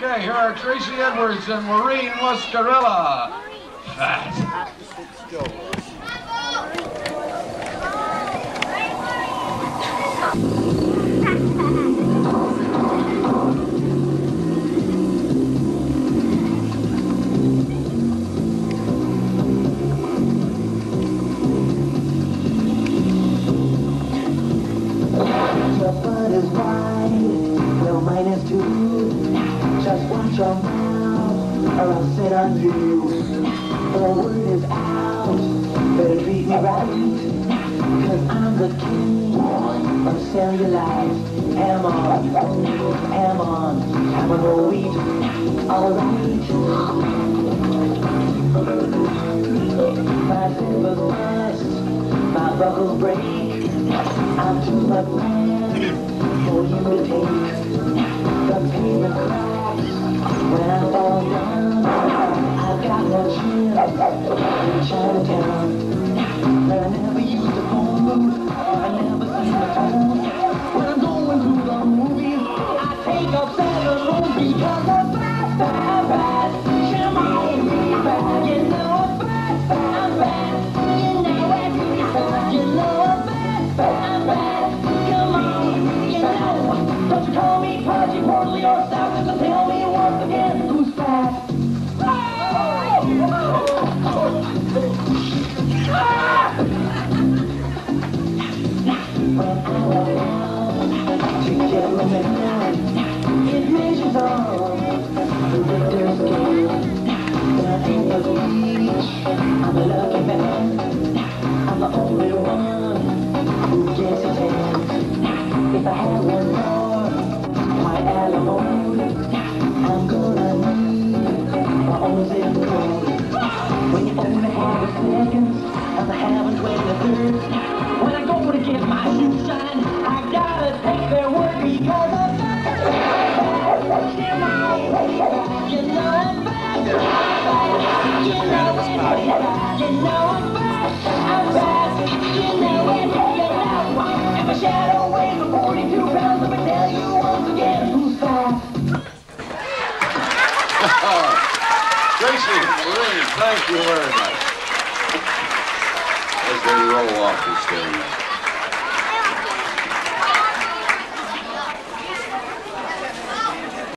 Okay, here are Tracy Edwards and Maureen Muscarella. Fat. Your is wide. Mouth, or I'll sit on you. The word is out, better treat me right. Cause I'm the king of cellulite. Am on, am on, am on whole wheat. Alright. My zippers bust, my buckles break. I'm too much man in Chinatown. But I When you only have a second, I'm having 23rd. When I Tracy, Maureen, thank you very much. As they roll off the stage.